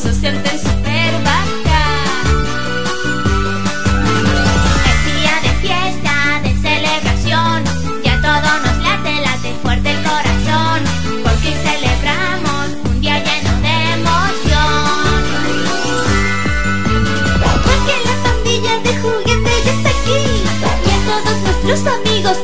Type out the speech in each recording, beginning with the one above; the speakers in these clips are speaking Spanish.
se siente súper bacán. Es día de fiesta, de celebración, ya todo nos late, late fuerte el corazón, porque celebramos un día lleno de emoción. Porque la pandilla de juguete ya está aquí y a todos nuestros amigos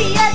Yeah.